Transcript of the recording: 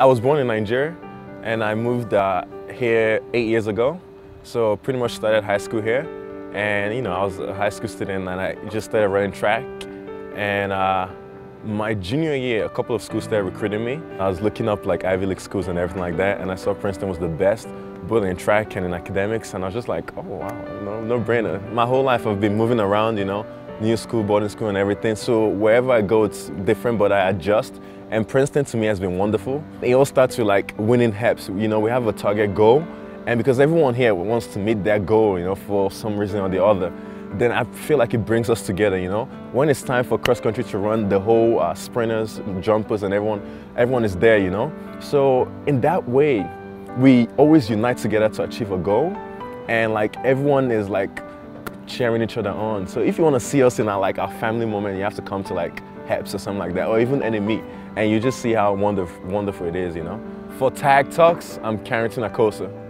I was born in Nigeria and I moved uh, here eight years ago. So pretty much started high school here. And you know, I was a high school student and I just started running track. And uh, my junior year, a couple of schools started recruiting me. I was looking up like Ivy League schools and everything like that. And I saw Princeton was the best, both in track and in academics. And I was just like, oh wow, no, no brainer. My whole life I've been moving around, you know, new school, boarding school and everything. So wherever I go, it's different, but I adjust. And Princeton to me has been wonderful. It all starts with like winning HEPS. You know, we have a target goal, and because everyone here wants to meet that goal, you know, for some reason or the other, then I feel like it brings us together, you know. When it's time for cross country to run, the whole uh, sprinters, jumpers, and everyone, everyone is there, you know. So in that way, we always unite together to achieve a goal, and like everyone is like cheering each other on. So if you want to see us in our like our family moment, you have to come to like HEPS or something like that, or even any NME, and you just see how wonderful, wonderful it is, you know. For TAGD Talks, I'm Carrington Akosa.